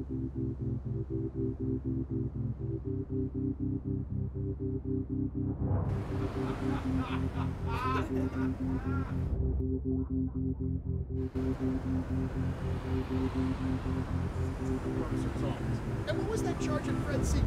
And what was that charge in Fred Seeger?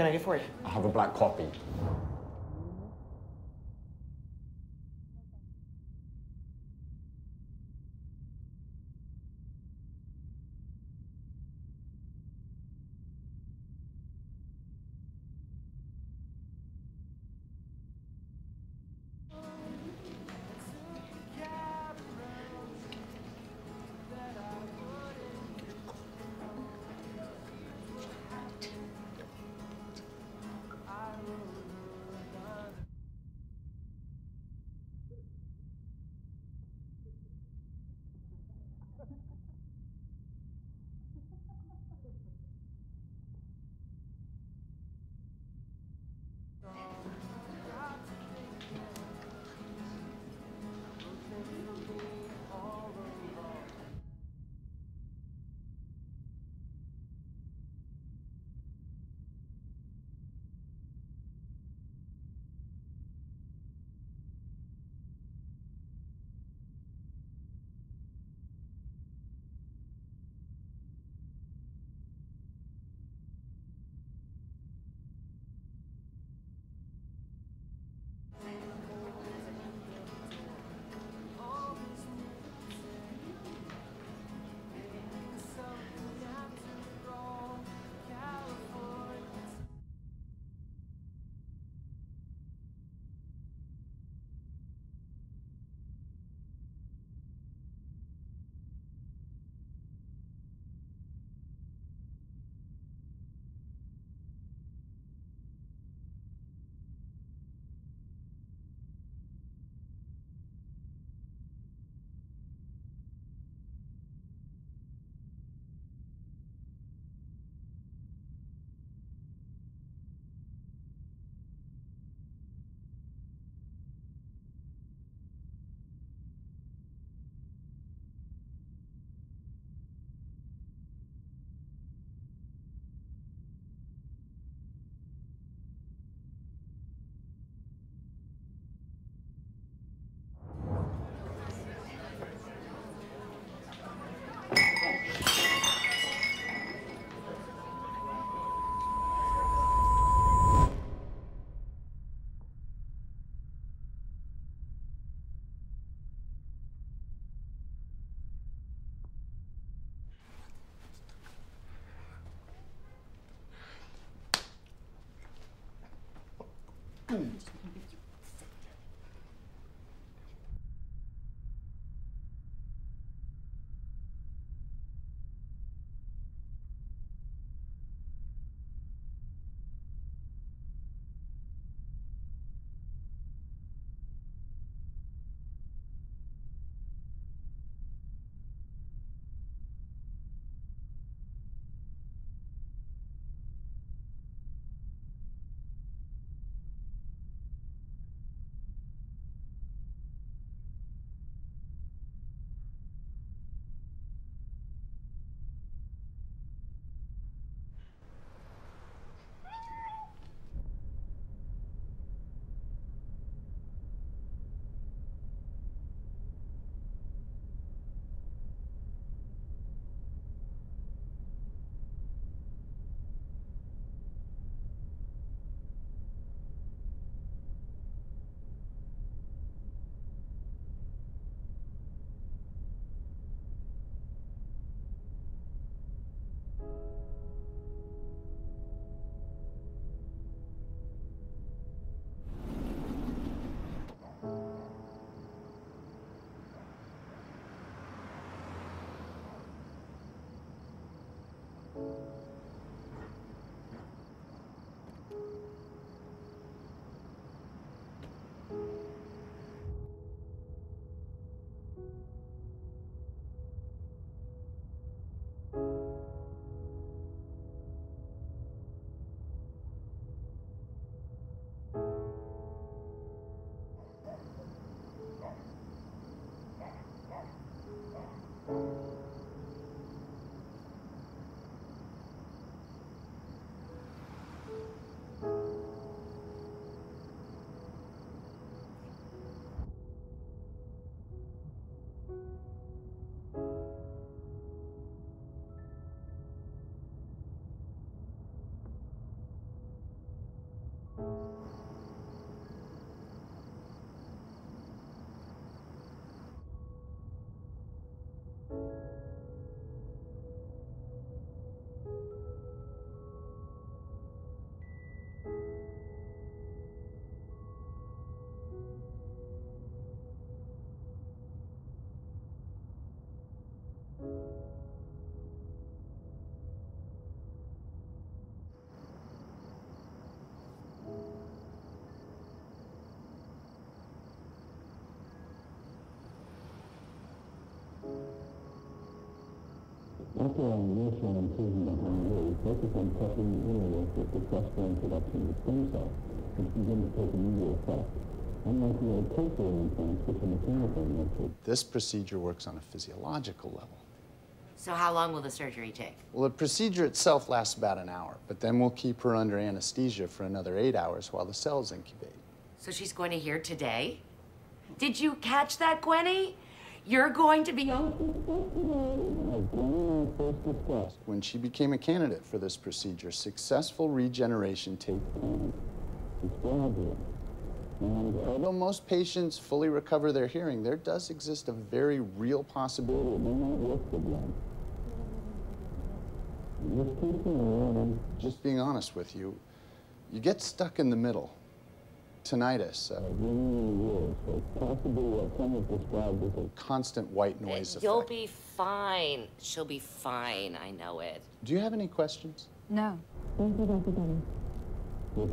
can I get for you? I have a black coffee. After our initial improvement on we focus on prepping the inner with successful introduction of stem cells, which begin to take immediate effect. Unlike the old cochlear implants, which are mechanical in nature. This procedure works on a physiological level. So how long will the surgery take? Well, the procedure itself lasts about an hour, but then we'll keep her under anesthesia for another eight hours while the cells incubate. So she's going to hear today? Did you catch that, Gwenny? You're going to be. When she became a candidate for this procedure, successful regeneration takes although most patients fully recover their hearing, there does exist a very real possibility. Just being honest with you, you get stuck in the middle tinnitus. Uh, constant white noise You'll be fine. She'll be fine. I know it. Do you have any questions? No. Thank you, Dr. Denny. We'll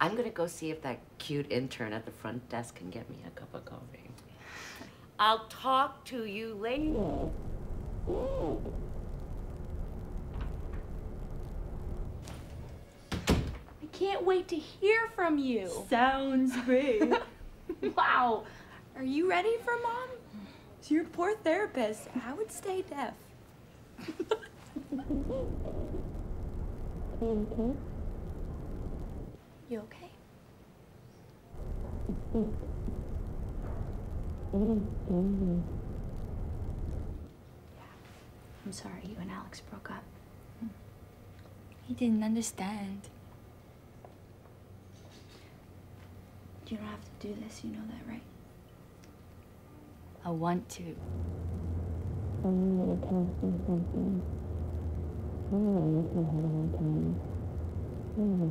I'm gonna go see if that cute intern at the front desk can get me a cup of coffee. I'll talk to you later. I can't wait to hear from you. Sounds great. wow. Are you ready for mom? So your poor therapist. I would stay deaf. You okay? Yeah. I'm sorry you and Alex broke up. He didn't understand. You don't have to do this, you know that, right? I want to. Mm-hmm. I'm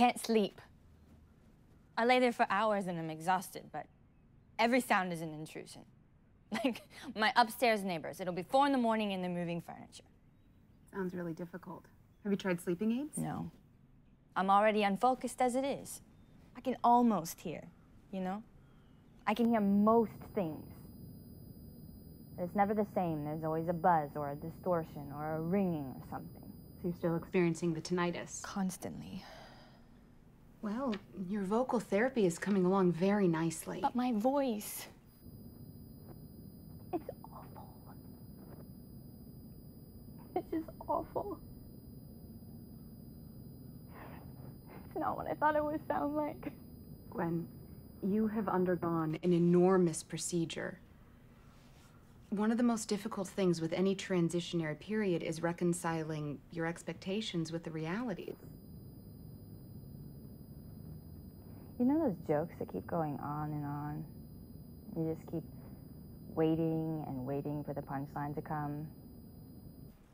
can't sleep. I lay there for hours and I'm exhausted, but every sound is an intrusion. Like my upstairs neighbors. It'll be four in the morning and they're moving furniture. Sounds really difficult. Have you tried sleeping aids? No. I'm already unfocused as it is. I can almost hear, you know? I can hear most things. But it's never the same. There's always a buzz or a distortion or a ringing or something. So you're still experiencing the tinnitus? Constantly. Well, your vocal therapy is coming along very nicely. But my voice. It's awful. It's just awful. It's not what I thought it would sound like. Gwen, you have undergone an enormous procedure. One of the most difficult things with any transitionary period is reconciling your expectations with the realities. You know those jokes that keep going on and on? You just keep waiting and waiting for the punchline to come.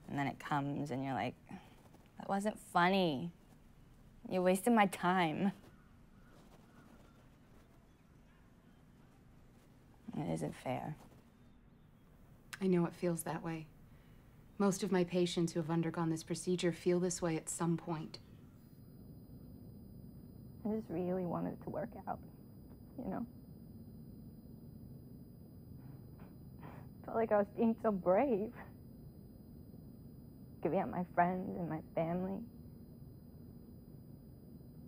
And then it comes and you're like, that wasn't funny. You wasted my time. It isn't fair. I know it feels that way. Most of my patients who have undergone this procedure feel this way at some point. I just really wanted it to work out, you know? Felt like I was being so brave. Giving up my friends and my family,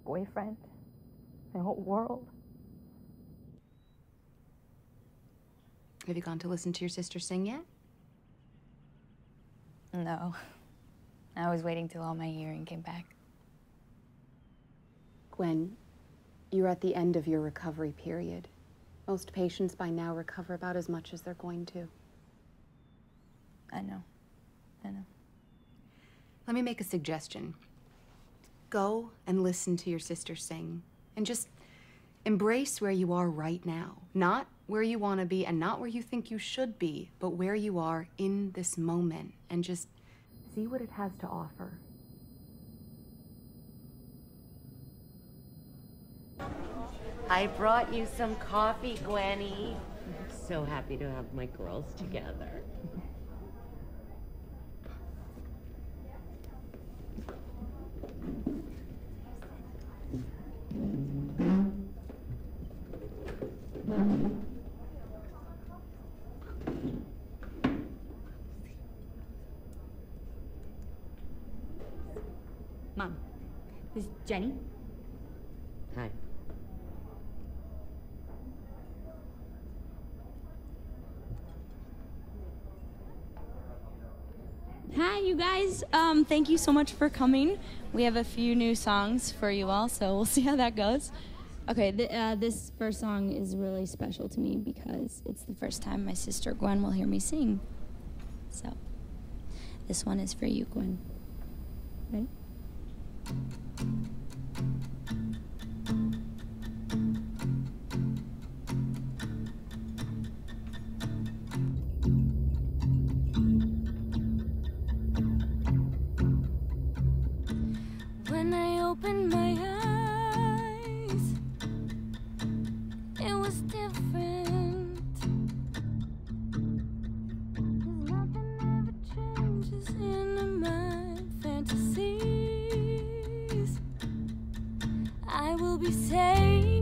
boyfriend, my whole world. Have you gone to listen to your sister sing yet? No. I was waiting till all my hearing came back. Gwen, you're at the end of your recovery period. Most patients by now recover about as much as they're going to. I know. I know. Let me make a suggestion. Go and listen to your sister sing and just embrace where you are right now. Not where you want to be and not where you think you should be, but where you are in this moment and just see what it has to offer. I brought you some coffee, Gwenny. I'm so happy to have my girls together. Mom, this is Jenny. Um, thank you so much for coming. We have a few new songs for you all, so we'll see how that goes. Okay, th- uh, this first song is really special to me because it's the first time my sister Gwen will hear me sing. So, this one is for you, Gwen. Ready? In my fantasies. I will be safe.